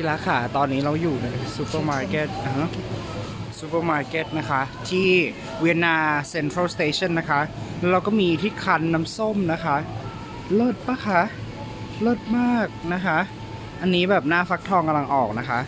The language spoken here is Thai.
ที่รักค่ะ ตอนนี้เราอยู่ในซูเปอร์มาร์เก็ตะฮะซูเปอร์มาร์เก็ตนะคะ ที่เวียนนา Central Station นะคะ แล้วเราก็มีที่คั้นน้ำส้มนะคะ เลิศปะคะ เลิศมากนะคะ อันนี้แบบหน้าฟักทองกำลังออกนะคะ